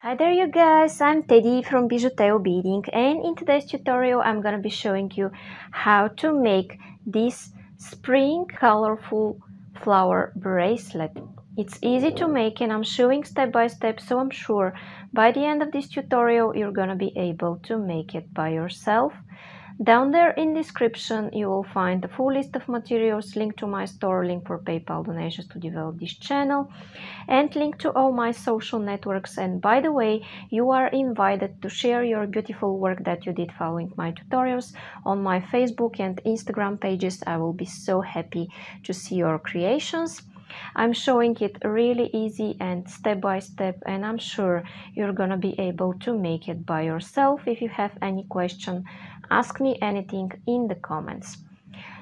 Hi there you guys, I'm Teddy from Bijuteo Beading and in today's tutorial I'm gonna be showing you how to make this spring colorful flower bracelet. It's easy to make and I'm showing step by step so I'm sure by the end of this tutorial you're gonna be able to make it by yourself. Down there in description you will find the full list of materials, link to my store, link for PayPal donations to develop this channel and link to all my social networks and by the way you are invited to share your beautiful work that you did following my tutorials on my Facebook and Instagram pages. I will be so happy to see your creations. I'm showing it really easy and step by step and I'm sure you're gonna be able to make it by yourself. If you have any question ask me anything in the comments.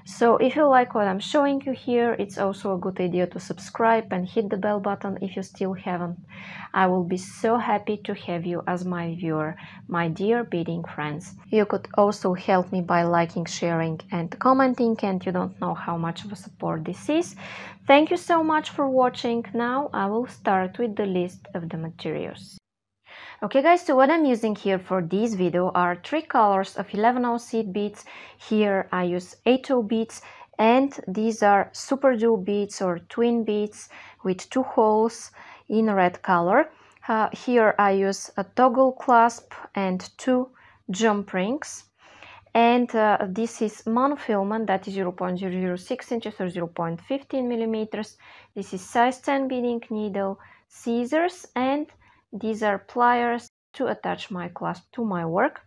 So if you like what I'm showing you here, it's also a good idea to subscribe and hit the bell button if you still haven't. I will be so happy to have you as my viewer, my dear beading friends. You could also help me by liking, sharing and commenting and you don't know how much of a support this is. Thank you so much for watching. Now I will start with the list of the materials. Okay guys, so what I'm using here for this video are three colors of 11 seed beads. Here I use 8 beads and these are super duo beads or twin beads with two holes in red color. Uh, here I use a toggle clasp and two jump rings and uh, this is monofilament that is 0.006 inches or 0.15 millimeters. This is size 10 beading needle, scissors and these are pliers to attach my clasp to my work.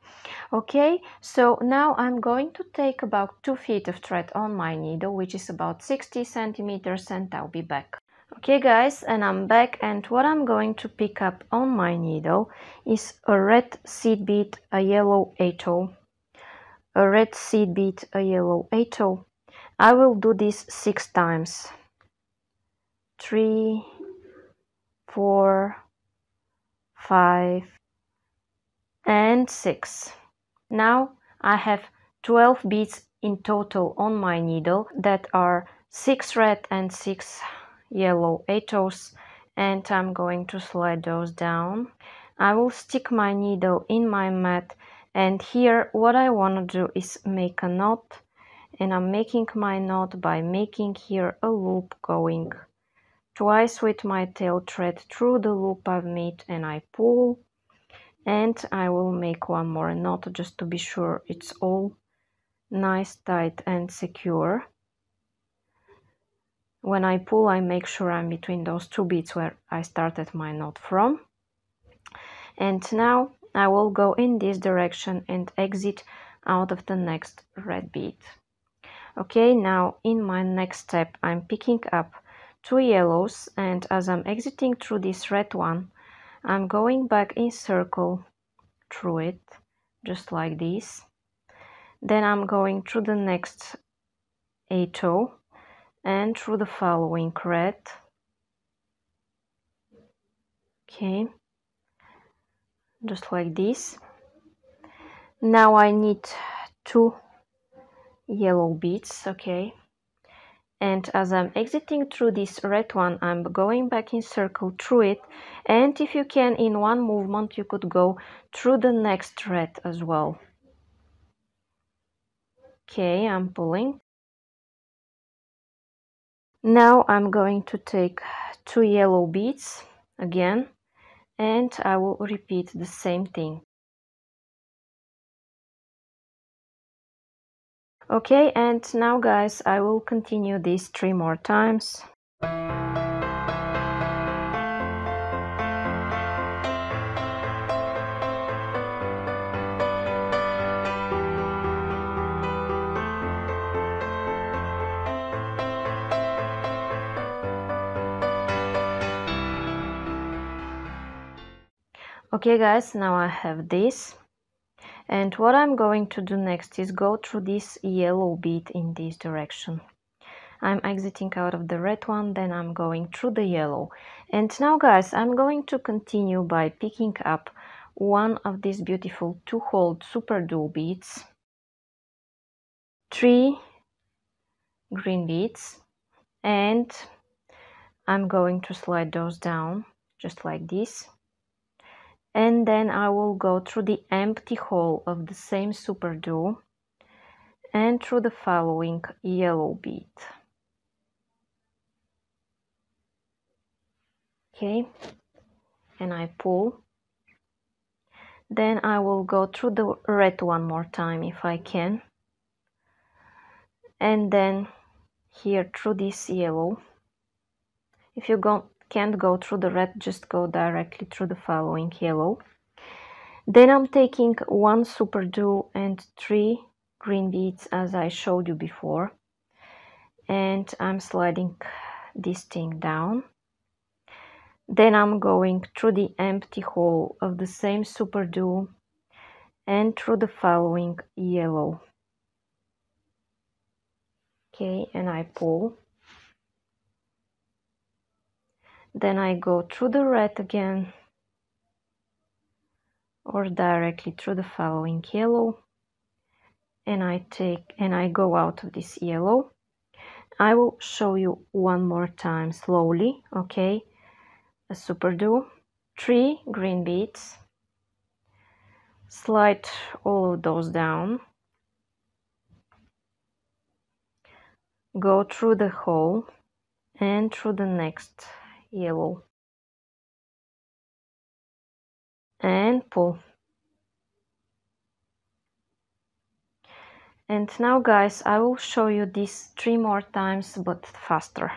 Okay so now I'm going to take about two feet of thread on my needle which is about 60 centimeters and I'll be back. Okay guys and I'm back and what I'm going to pick up on my needle is a red seed bead a yellow atoll a red seed bead a yellow atoll I will do this six times. Three four five, and six. Now I have 12 beads in total on my needle that are six red and six yellow atolls and I'm going to slide those down. I will stick my needle in my mat and here what I want to do is make a knot and I'm making my knot by making here a loop going twice with my tail thread through the loop I've made and I pull and I will make one more knot just to be sure it's all nice tight and secure. When I pull I make sure I'm between those two beads where I started my knot from. And now I will go in this direction and exit out of the next red bead okay now in my next step I'm picking up two yellows and as I'm exiting through this red one I'm going back in circle through it just like this. Then I'm going through the next atoll and through the following red. Okay. Just like this. Now I need two yellow beads okay and as I'm exiting through this red one I'm going back in circle through it. And if you can in one movement you could go through the next red as well. Okay I'm pulling. Now I'm going to take two yellow beads again. And I will repeat the same thing Okay, and now guys, I will continue this three more times. Okay guys, now I have this and what I'm going to do next is go through this yellow bead in this direction. I'm exiting out of the red one then I'm going through the yellow. And now guys I'm going to continue by picking up one of these beautiful two-holed super duo beads three green beads and I'm going to slide those down just like this and then I will go through the empty hole of the same super duo and through the following yellow bead. Okay, and I pull. Then I will go through the red one more time if I can. And then here through this yellow. If you go, can't go through the red, just go directly through the following yellow. Then I'm taking one super duo and three green beads as I showed you before. And I'm sliding this thing down. Then I'm going through the empty hole of the same super duo and through the following yellow. Okay, and I pull. Then I go through the red again or directly through the following yellow and I take and I go out of this yellow. I will show you one more time slowly, okay? A super duo, three green beads, slide all of those down, go through the hole and through the next yellow. And pull. And now guys I will show you this three more times but faster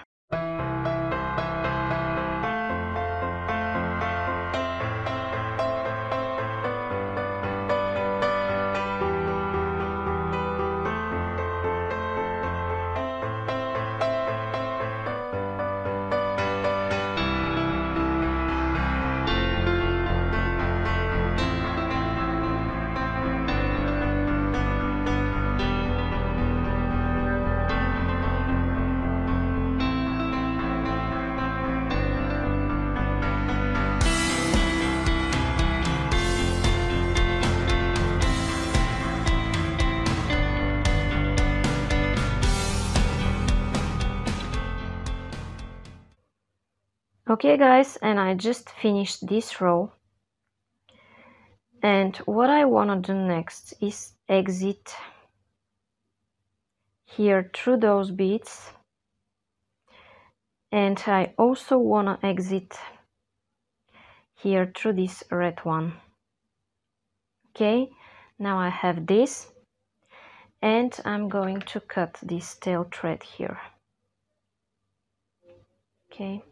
okay guys and I just finished this row. And what I want to do next is exit here through those beads and I also want to exit here through this red one. Okay now I have this and I'm going to cut this tail thread here. Okay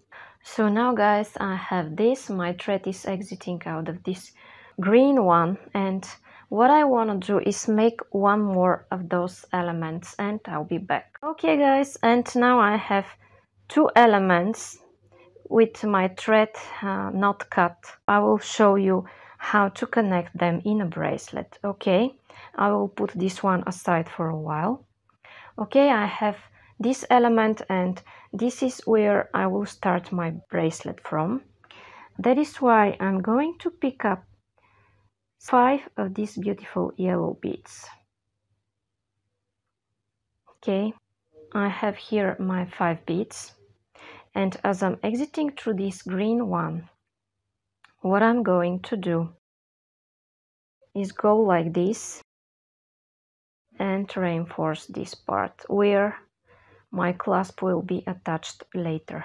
so now guys I have this my thread is exiting out of this green one and what I want to do is make one more of those elements and I'll be back. Okay guys and now I have two elements with my thread uh, not cut. I will show you how to connect them in a bracelet okay? I will put this one aside for a while. Okay I have this element and this is where I will start my bracelet from. That is why I'm going to pick up five of these beautiful yellow beads. Okay, I have here my five beads and as I'm exiting through this green one, what I'm going to do is go like this and reinforce this part where my clasp will be attached later.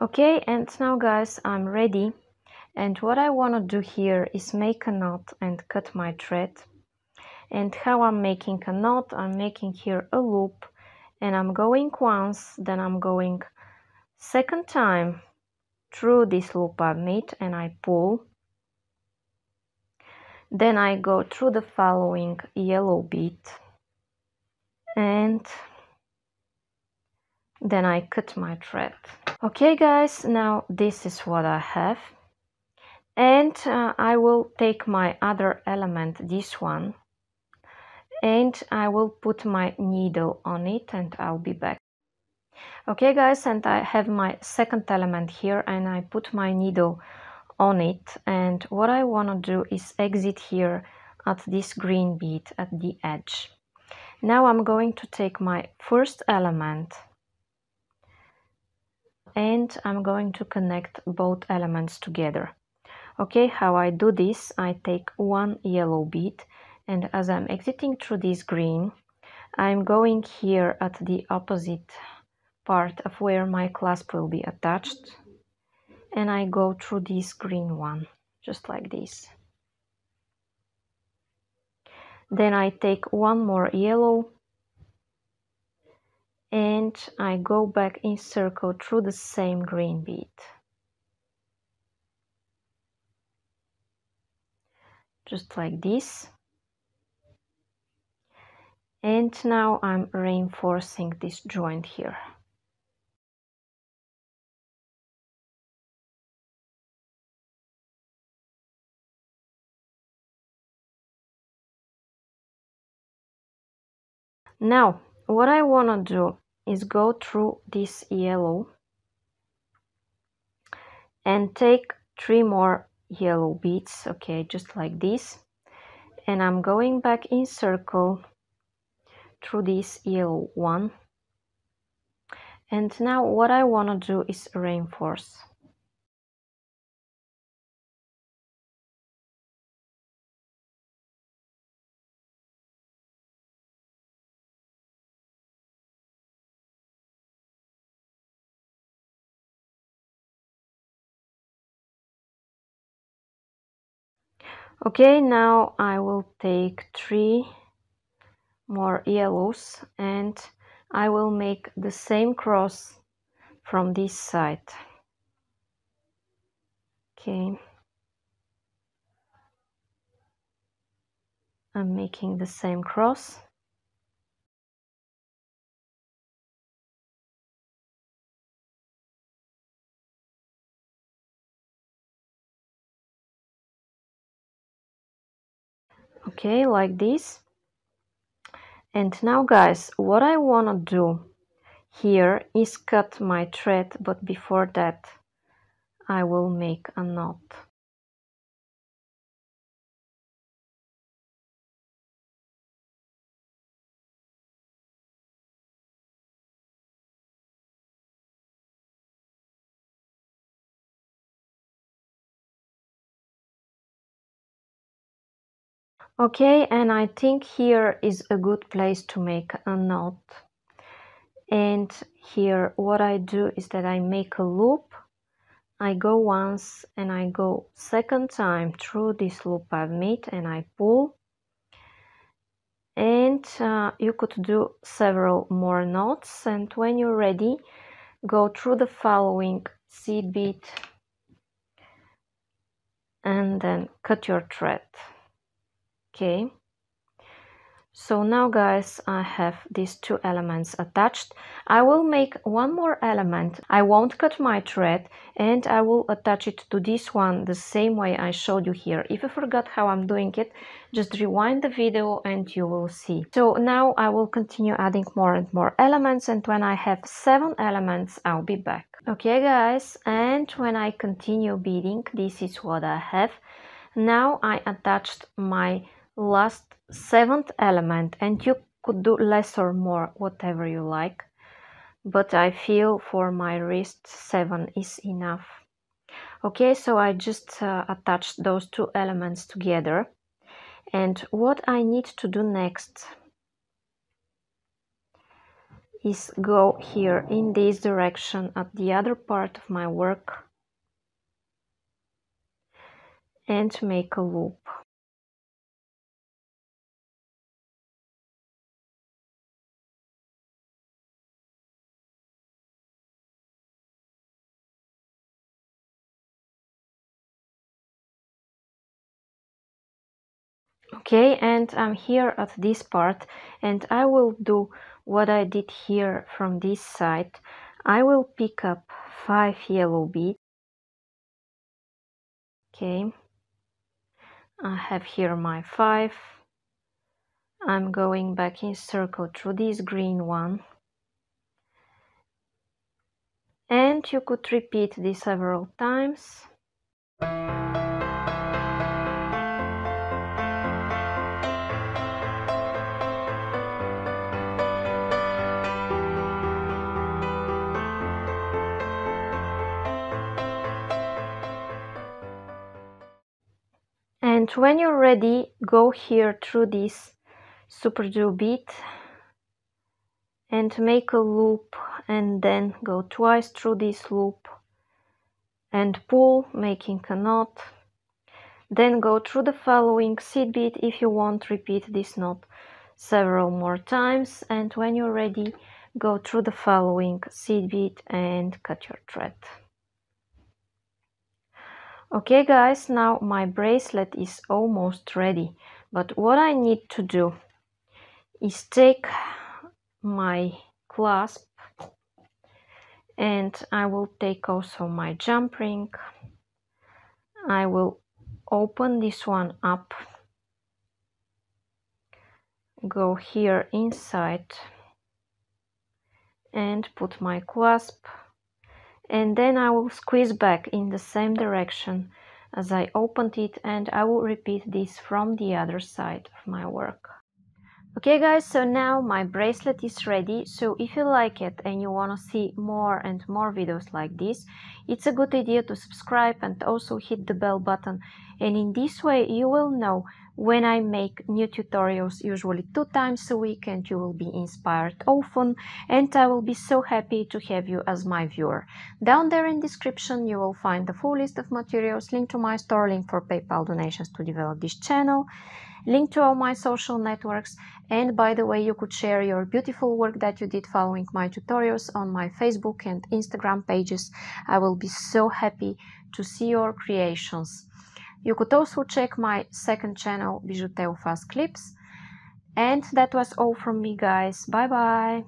Okay, and now guys, I'm ready. And what I want to do here is make a knot and cut my thread and how I'm making a knot I'm making here a loop and I'm going once then I'm going second time through this loop I made and I pull. Then I go through the following yellow bead and then I cut my thread. Okay guys now this is what I have. And uh, I will take my other element this one and I will put my needle on it and I'll be back. okay guys and I have my second element here and I put my needle on it. And what I want to do is exit here at this green bead at the edge. Now I'm going to take my first element and I'm going to connect both elements together. Okay how I do this I take one yellow bead and as I'm exiting through this green I'm going here at the opposite part of where my clasp will be attached. And I go through this green one just like this. Then I take one more yellow. And I go back in circle through the same green bead just like this and now I'm reinforcing this joint here. Now what I want to do is go through this yellow and take three more yellow beads okay just like this. And I'm going back in circle through this yellow one. And now what I want to do is reinforce. Okay now I will take three more yellows and I will make the same cross from this side. Okay. I'm making the same cross. Okay like this and now guys what I want to do here is cut my thread but before that I will make a knot okay and I think here is a good place to make a knot and here what I do is that I make a loop. I go once and I go second time through this loop I've made and I pull. And uh, you could do several more knots and when you're ready go through the following seed bead and then cut your thread okay. So now guys I have these two elements attached. I will make one more element. I won't cut my thread and I will attach it to this one the same way I showed you here. If you forgot how I'm doing it just rewind the video and you will see. So now I will continue adding more and more elements and when I have seven elements I'll be back. Okay guys and when I continue beading this is what I have. Now I attached my last seventh element and you could do less or more whatever you like but I feel for my wrist 7 is enough. Okay so I just uh, attached those two elements together. And what I need to do next is go here in this direction at the other part of my work and make a loop okay and I'm here at this part and I will do what I did here from this side. I will pick up five yellow beads. Okay. I have here my five. I'm going back in circle through this green one. And you could repeat this several times and when you're ready go here through this super glue bead and make a loop and then go twice through this loop and pull making a knot. Then go through the following seed bead if you want repeat this knot several more times. And when you're ready go through the following seed bead and cut your thread okay guys now my bracelet is almost ready but what I need to do is take my clasp and I will take also my jump ring. I will open this one up go here inside and put my clasp and then I will squeeze back in the same direction as I opened it and I will repeat this from the other side of my work. Okay guys so now my bracelet is ready. So if you like it and you want to see more and more videos like this it's a good idea to subscribe and also hit the bell button. And in this way you will know when I make new tutorials usually two times a week and you will be inspired often and I will be so happy to have you as my viewer. Down there in description you will find the full list of materials, link to my store, link for PayPal donations to develop this channel link to all my social networks and by the way you could share your beautiful work that you did following my tutorials on my Facebook and Instagram pages. I will be so happy to see your creations. You could also check my second channel Bijuteo Fast Clips and that was all from me guys. Bye bye!